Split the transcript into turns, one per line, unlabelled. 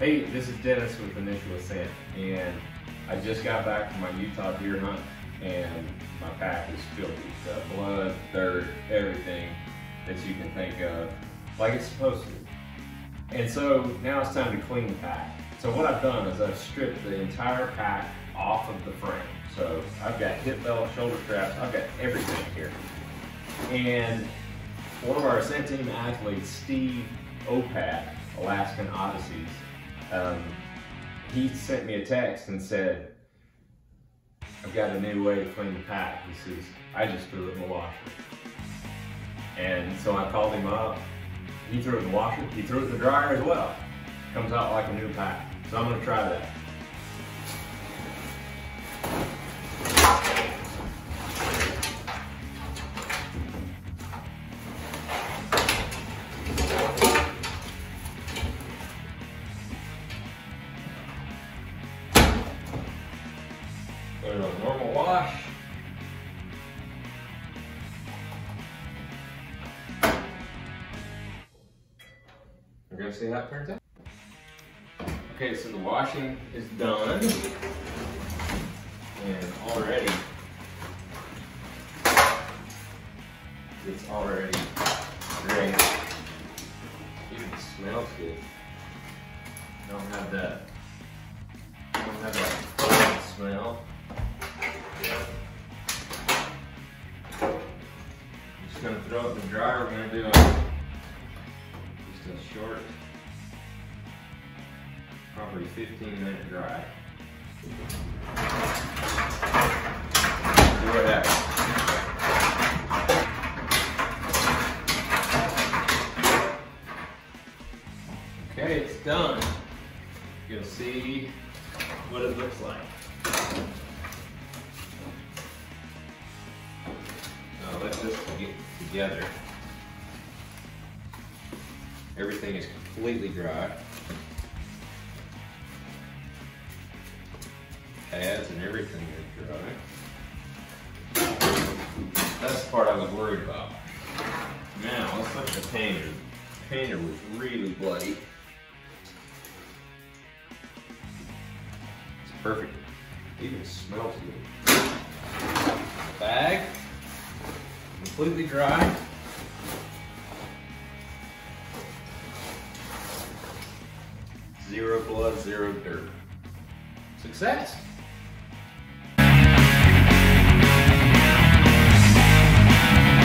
Hey, this is Dennis with Initial Ascent, and I just got back from my Utah deer hunt, and my pack is filthy. The blood, dirt, everything that you can think of, like it's supposed to. And so now it's time to clean the pack. So what I've done is I've stripped the entire pack off of the frame. So I've got hip belt, shoulder straps, I've got everything here. And one of our Ascent team athletes, Steve Opat, Alaskan Odysseys, um, he sent me a text and said, I've got a new way to clean the pack. He says, I just threw it in the washer. And so I called him up. He threw it in the washer. He threw it in the dryer as well. Comes out like a new pack. So I'm gonna try that. Put it on normal wash. We're gonna see how it turns out. Okay, so the washing is done. And already, it's already great. Even smells good. Don't have that, don't have that smell. Just gonna throw it in the dryer. We're gonna do a, just a short, probably 15 minute dry. What happens. Okay, it's done. You'll see what it looks like. Together. Everything is completely dry. Pads and everything is dry. That's the part I was worried about. Now, let's look at the painter. The painter was really bloody. It's perfect. It even smells good. Bag completely dry. Zero blood, zero dirt. Success!